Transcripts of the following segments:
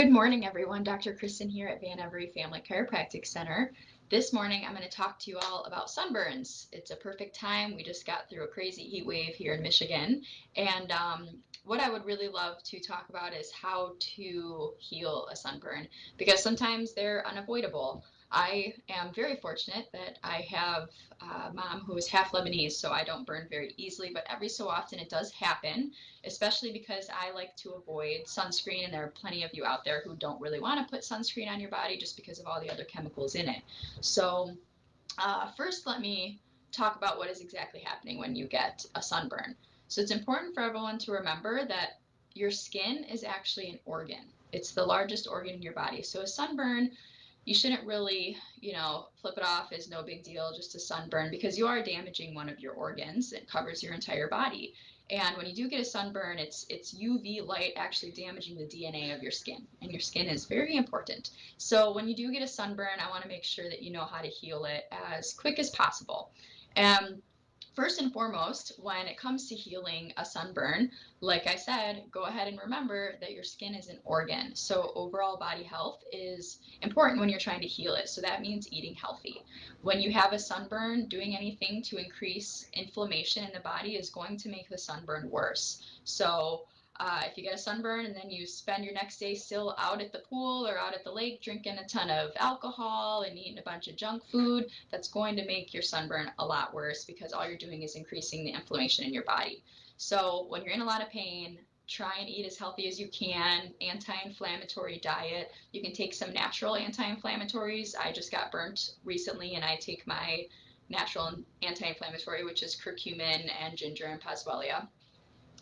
Good morning, everyone. Dr. Kristine here at Van Every Family Chiropractic Center. This morning, I'm going to talk to you all about sunburns. It's a perfect time. We just got through a crazy heat wave here in Michigan. And um, what I would really love to talk about is how to heal a sunburn because sometimes they're unavoidable. I am very fortunate that I have a mom who is half Lebanese, so I don't burn very easily, but every so often it does happen, especially because I like to avoid sunscreen, and there are plenty of you out there who don't really want to put sunscreen on your body just because of all the other chemicals in it. So, uh, first, let me talk about what is exactly happening when you get a sunburn. So, it's important for everyone to remember that your skin is actually an organ. It's the largest organ in your body. So, a sunburn you shouldn't really, you know, flip it off as no big deal, just a sunburn, because you are damaging one of your organs. It covers your entire body. And when you do get a sunburn, it's it's UV light actually damaging the DNA of your skin, and your skin is very important. So when you do get a sunburn, I want to make sure that you know how to heal it as quick as possible. And First and foremost, when it comes to healing a sunburn, like I said, go ahead and remember that your skin is an organ. So, overall body health is important when you're trying to heal it. So, that means eating healthy. When you have a sunburn, doing anything to increase inflammation in the body is going to make the sunburn worse. So, uh, if you get a sunburn and then you spend your next day still out at the pool or out at the lake drinking a ton of alcohol and eating a bunch of junk food, that's going to make your sunburn a lot worse because all you're doing is increasing the inflammation in your body. So when you're in a lot of pain, try and eat as healthy as you can. Anti-inflammatory diet. You can take some natural anti-inflammatories. I just got burnt recently and I take my natural anti-inflammatory, which is curcumin and ginger and boswellia.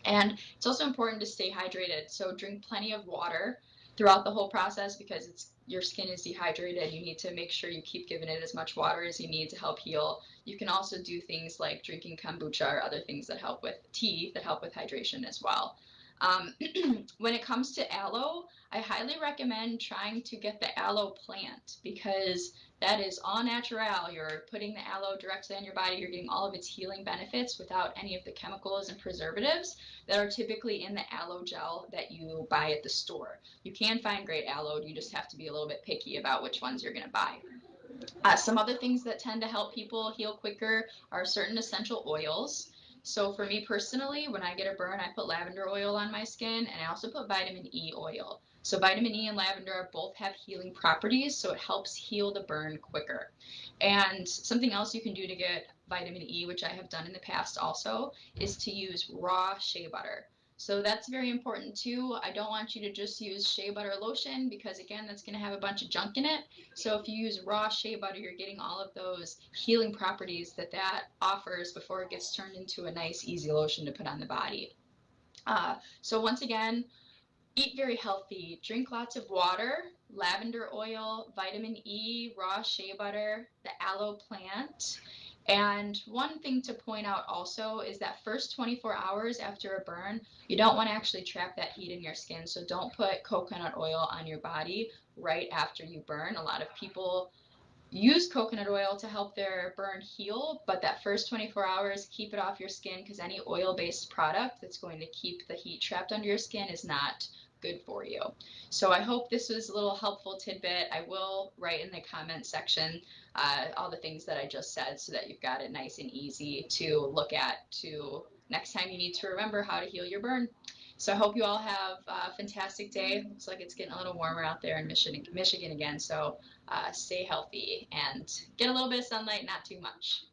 And it's also important to stay hydrated. So drink plenty of water throughout the whole process because it's your skin is dehydrated. You need to make sure you keep giving it as much water as you need to help heal. You can also do things like drinking kombucha or other things that help with tea that help with hydration as well. Um, when it comes to aloe, I highly recommend trying to get the aloe plant because that is all natural. You're putting the aloe directly on your body. You're getting all of its healing benefits without any of the chemicals and preservatives that are typically in the aloe gel that you buy at the store. You can find great aloe. You just have to be a little bit picky about which ones you're going to buy. Uh, some other things that tend to help people heal quicker are certain essential oils. So for me personally, when I get a burn, I put lavender oil on my skin and I also put vitamin E oil. So vitamin E and lavender both have healing properties, so it helps heal the burn quicker. And something else you can do to get vitamin E, which I have done in the past also, is to use raw shea butter. So that's very important too. I don't want you to just use shea butter lotion because again, that's going to have a bunch of junk in it. So if you use raw shea butter, you're getting all of those healing properties that that offers before it gets turned into a nice, easy lotion to put on the body. Uh, so once again, eat very healthy. Drink lots of water, lavender oil, vitamin E, raw shea butter, the aloe plant. And one thing to point out also is that first 24 hours after a burn, you don't want to actually trap that heat in your skin. So don't put coconut oil on your body right after you burn. A lot of people use coconut oil to help their burn heal, but that first 24 hours, keep it off your skin because any oil based product that's going to keep the heat trapped under your skin is not good for you. So I hope this was a little helpful tidbit. I will write in the comment section uh, all the things that I just said so that you've got it nice and easy to look at to next time you need to remember how to heal your burn. So I hope you all have a fantastic day. Looks like it's getting a little warmer out there in Michigan, Michigan again. So uh, stay healthy and get a little bit of sunlight, not too much.